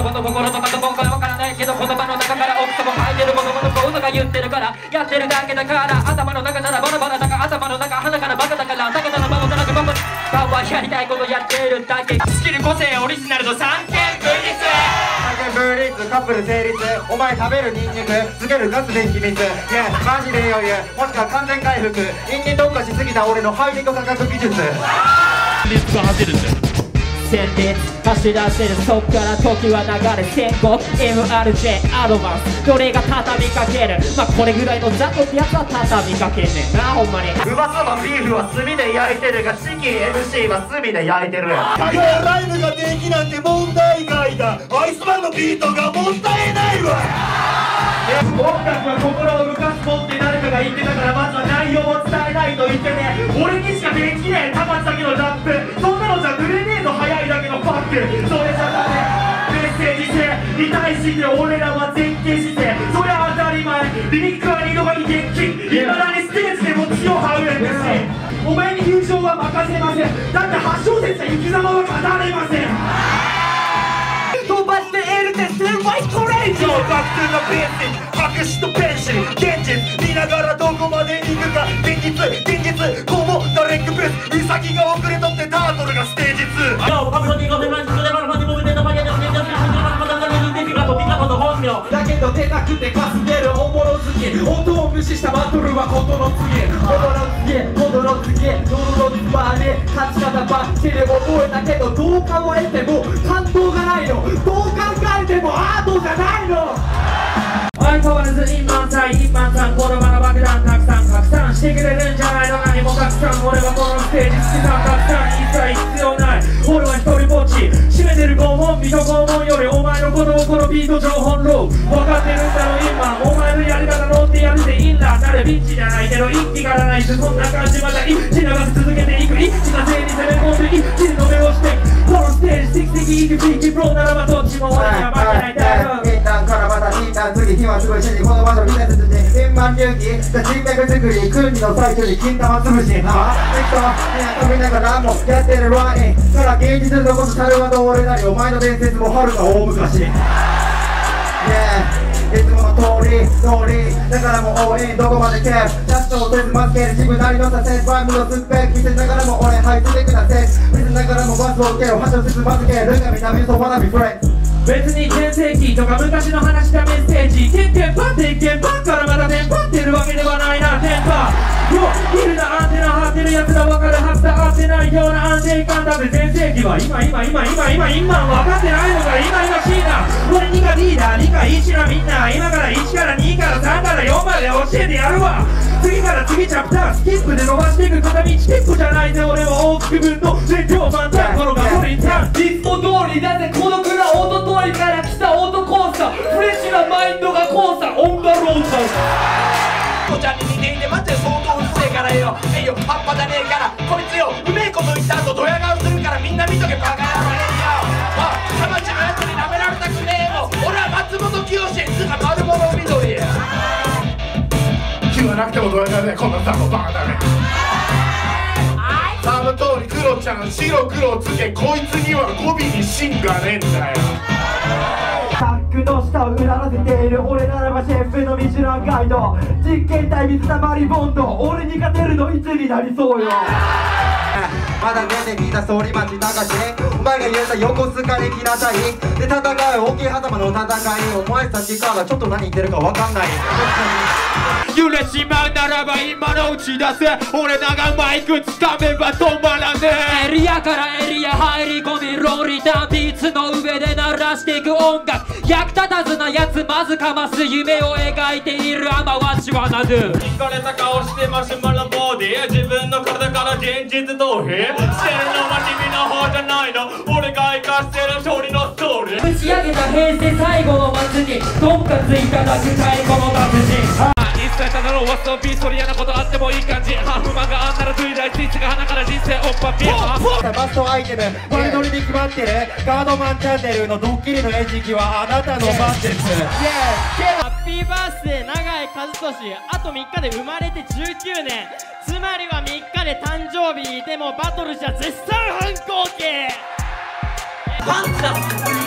葉の心とかどこかわからないけど言葉の中から奥様書いてる子供の子とか言ってるからやってるだけだから頭の中ならバラバラだから頭の中鼻からバカだからだからバカだからバカ顔はやりたいことやってるだけ。スキル個性オリジナルの三点分立ブリーズカップル成立。お前食べるニンニクつけるガスで秘密いやマジで余裕もしくは完全回復。陰に特化しすぎた俺のハイテク価格技術。リスク走るんだよ戦列走らせるそっから時は流れ戦後 MRJ アドバンスどれが畳みかけるまあこれぐらいのザコってやつは畳みかけんねんなほんまに。うまそばビーフは炭で焼いてるがチキン MC は炭で焼いてる。いやライブができなんて問題外だ。アイスバーンのビートがもったいないわ。音楽は心を動かすもんが言ってたからまずは内容を伝えないといけねえ。俺にしかできねえ。高橋だけのラップ。そんなのじゃ濡れねえの早いだけのパック。それじゃダメ。メッセージ性に対して俺らは前傾姿勢。そりゃ当たり前。リミックは二度がに現金いまだにステージでも血を這うやつし。お前に優勝は任せません。だって8小節じゃ生き様は語れません。飛ばしてエルテストレイジョー。バックのベース白紙とペンシルウサギが遅れとってタートルがステージ2だけど出なくてかすげるおもろすぎ音を無視したバトルはことの次踊ろすげ踊ろすげ踊ろすバーね勝ち方ばっちり覚えたけどどう考えても感動がないのどう考えてもアートじゃないの相変わらず一満載一満さん言葉の爆弾たくさん。してくれるんじゃないの何もたくさん俺はこのステージ好きさたくさん一切必要ない俺は一人ぼっち締めてる拷問美と拷問よりお前のことをこのビート上本ロー分かってるんだろ今お前のやり方乗ってやるでいいんだ誰ビッチじゃない。けど一気からないしそんな感じまた一気流し続けていく一気なせいに攻め込んで一気にのめをしてこのステージ的的行くビーキプロならばどっちも俺には負けないだろう一旦からまた一旦次日はすごいしにこの場所みんなつつじ円満隆起じゃ人脈作り訓理の最中に金玉潰しはあ一とみんな飛びながらもやってるワインから現実のことたるはど俺なりお前の伝説もはるか大昔 Yeah いつもの通り通りだからもう応援どこまでケープジャストを手つまつける自分なりの左折バイムのスペック見せながらも俺ハイスペックなセン見せながらもバスを受ける橋をつまずけるが南と花火フレン別に全盛期とか昔の話がメッセージケンケンパンテンケンパンからまたテンパってるわけではないなテンパうわいるなアンテナ張ってるやつら分かるはずだ。合ってないような安定感だって全盛期は今今今今今今分かってないのか今今しいな俺2がリーダー2が1なみんな今から1から2から3から4まで教えてやるわ次から次チャプタースキップで伸ばしていく片道キップじゃないぜ俺は大きく分の全長満タンこのガソリンタンリスト通りだぜ孤独な音通りから来た男さフレッシュなマインドが交差オンバローさ父ちゃんに似ていて待って相当うるせえからよ。えいよ葉っぱじゃねえからこいつようめえこと言った後ドヤ顔するからみんな見とけバカ野郎えいよ。あ田町のやつに舐められたくねえもん。俺は松本清つうか丸物緑気はなくてもドヤ顔でこんなザコバカだねあの通りクロちゃん白黒つけこいつには語尾に芯がねえんだよ。タックの下をうならせている俺ならばシェフのミシュランガイド実験体水溜りボンド。俺に勝てるのいつになりそうよ。まだ目で見た反町流しお前が言えた横須賀に来なさい。で戦い大きい狭間の戦い。お前たちからちょっと何言ってるか分かんない揺れちまうならば今のうち出せ。俺らがマイク掴めば止まらねえ。エリアからエリア入り込みロリタビーツの上で鳴らしていく音楽。役立たずなやつまずかます夢を描いている雨はちはなぬ疲れた顔してマシュマロボディ自分の体から現実逃避。してるのは君の方じゃないの。俺が生かしてる勝利のストーリー。打ち上げた平成最後の祭り。とんかついただく太鼓の達人ろうワストピーストリアなことあってもいい感じ。ハーフマンがあんならついだいついつが鼻から人生おっぱっぴー。マストアイテム。ワルドリに決まってるガードマンチャンネルのドッキリの餌食はあなたの番です。ハッピーバースデー永井和俊あと3日で生まれて19年。つまりは3日で誕生日。でもバトルじゃ絶賛反抗期。パンツだ。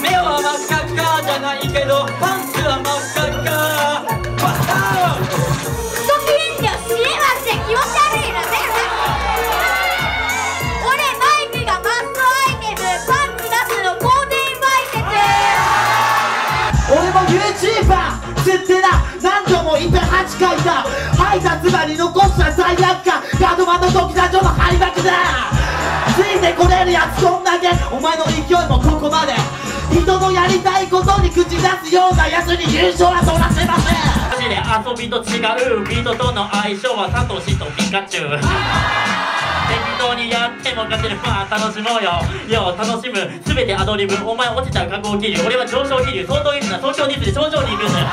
目を真っ赤っかいけどパンツは真っ赤っか。わっク8回だ配達場に残した罪悪感。ガードマンの時だ女の張り幕だ。ついてこれるやつこんだけお前の勢いもここまで。人のやりたいことに口出すようなやつに優勝は取らせません。遊びと違う。ビートとの相性はサトシとピカチュウ。適当にやっても勝てる。まあ楽しもうよ。よ楽しむ。全てアドリブ。お前落ちたら下降気流俺は上昇気流。相当いるな。東京ディスで頂上に行くんだよ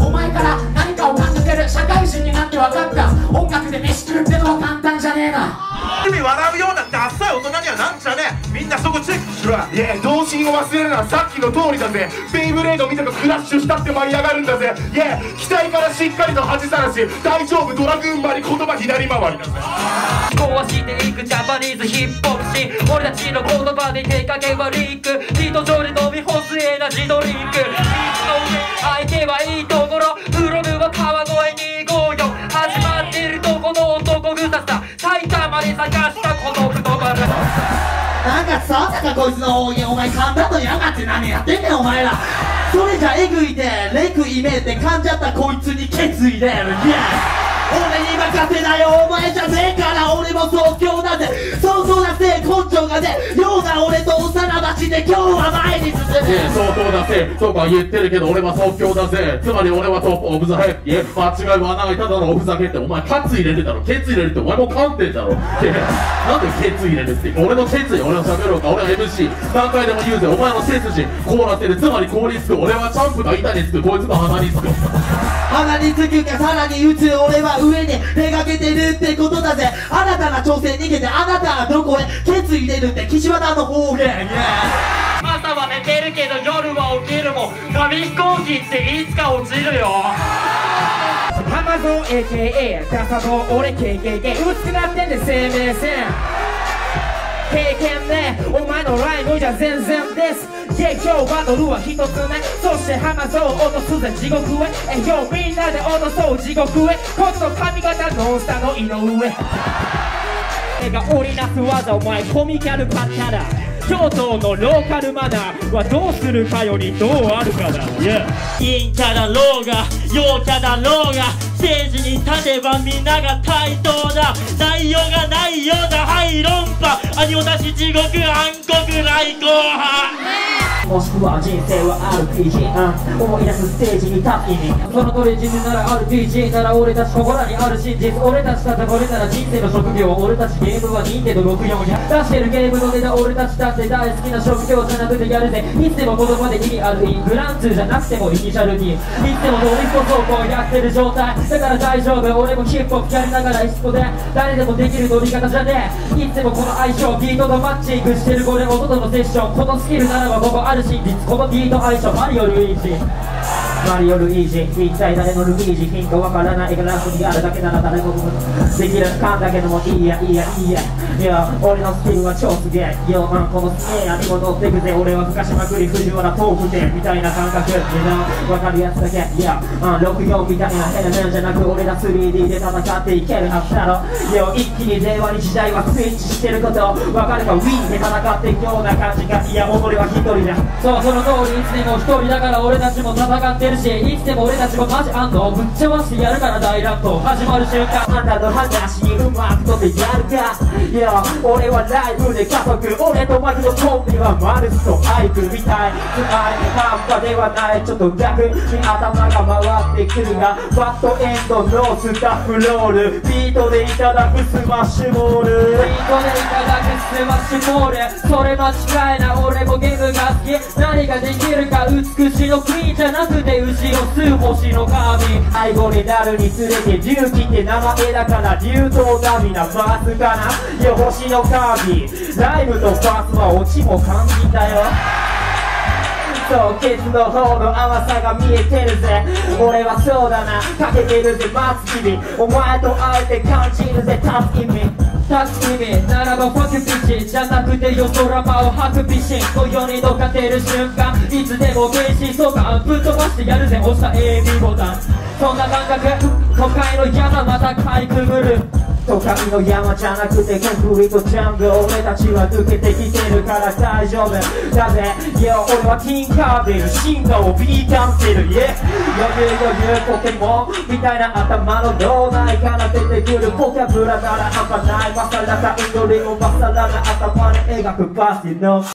お前から何かを感じてる社会人になって分かった。音楽で飯食うってのは簡単じゃねえな。笑うようなダサい大人にはなんじゃね。えみんなそこチェックしろ。いや童心を忘れるのはさっきの通りだぜ。ベイブレード見たかクラッシュしたって舞い上がるんだぜ。いや期待からしっかりと恥さらし大丈夫ドラグーンマリ言葉左回りだぜ。壊していくジャパニーズヒップホップし俺たちの言葉で手かけはリンク。ビート上で飲み干すエナジードリンク。相手はいいと玉で探したこの言葉なんか伝わったかこいつの方言お前噛んだとやがって何やってんねんお前ら。それじゃえぐいでレクイメーて噛んじゃったこいつに決意で Yeah 俺に任せなよ。お前じゃねえから。俺も東京だぜ相当なせ根性がねような俺と幼なじで今日は前に進む相当だぜとか言ってるけど俺は即興だぜ。つまり俺はトップオブザヘッいや間違いはない。ただのおふざけって。お前カツ入れるだろ。ケツ入れるって。お前も観点だろ。なんでケツ入れるって。俺のケツ俺の喋ろうか。俺は MC 何回でも言うぜ。お前の背筋。こうなってる。つまり凍りつく俺はチャンプが板につく。こいつの鼻につく。鼻につくかさらに打つ。俺は上に手がけてるってことだぜ。新たな挑戦逃げてあなたはどこへケツ入れるって岸和田の方言。Yeah 朝は寝てるけど夜は起きるもん。紙飛行機っていつか落ちるよ。ハマゾン AKA ダサゾン俺 KKK 薄くなってんで生命線経験ね。お前のライブじゃ全然です。激強バトルは一つねそしてハマゾン落とすぜ地獄へ。えよみんなで落とそう地獄へ。こっちの髪型ノンスタの井上。絵が織りなす技お前コミカルパタラ。京都のローカルマナーはどうするかよりどうあるかだ、yeah 陰キャだろうが陽キャだろうが。ステージに立てばみんなが対等だ。内容がないようなはい論破兄を出し地獄暗黒来航派もしくは人生は RPG、うん、思い出すステージに立つ意味そのトレジムなら RPG なら俺たち心にある真実俺たち戦これなら人生の職業。俺たちゲームは任天堂64に出してるゲームのネタ俺たちだって大好きな職業じゃなくてやるぜ。いつでも子供で意味あるイングランツーじゃなくてもイニシャル D いつでもドリフト走行やってる状態。だから大丈夫。俺もヒップホップやりながら一緒で。誰でもできる乗り方じゃねえ。いつでもこの相性ビートとマッチングしてるこれ。音とのセッション。このスキルならばここあるこのビート相性マリオ・ルイージ。マリオ・ルイージ。一体誰のルイージ？ヒントわからないがラスにあるだけなら誰もできる。かんだけどもいいやいいやいいや。や俺のスキルは超すげえ。いや、うん、このスネアにも乗ってくぜ。俺は吹かしまくり藤原トークでみたいな感覚。いやわかるやつだけ。いや、うん、64みたいな変な面じゃなく俺ら 3D で戦っていけるはずだろ。いや一気に令和に時代はスイッチしてること。わかるか。Wii で戦っていくような感じが。いやもう俺は一人だ。そうその通りいつでも一人だから俺たちも戦ってるしいつでも俺たちもマジあんのぶっちゃわしてやるから大乱闘始まる瞬間。あんたの話にうまく飛びやるか。いや俺はライブで家族。俺とマキのコンビはマルスとアイクみたい。つまり半端ではない。ちょっと逆に頭が回ってくるが。バッドエンドのスタッフロール。ビートでいただくスマッシュボール。ビートでいただくスマッシュボール。それ間違いな俺もゲームが好き。何ができるか美しのクイーンじゃなくて後ろ数星の神。背後になるにつれて隆起って名前だから。竜頭神なマスかな。いや星の神ライブとバーストはオチも肝心だよ。そうケツの方の甘さが見えてるぜ。俺はそうだな。かけてるぜ待つ日々。お前と会えて感じるぜ助け me 立つ意味ならばファクピッチじゃなくて夜空間を吐くピシン。今宵に乗っかってる瞬間。いつでも原始相関ぶっ飛ばしてやるぜ押した AB ボタン。そんな感覚。都会の山またかいくぐる。都会の山じゃなくてコンクリートジャンル俺たちは抜けてきてるから大丈夫。だぜいや俺はティンカーベル進化をビーカンてる Yeah 余裕余裕ポケモンみたいな頭の脳内から出てくるポキャブラなら半端ないバサラタインドリをバサラな頭で描くバスティの。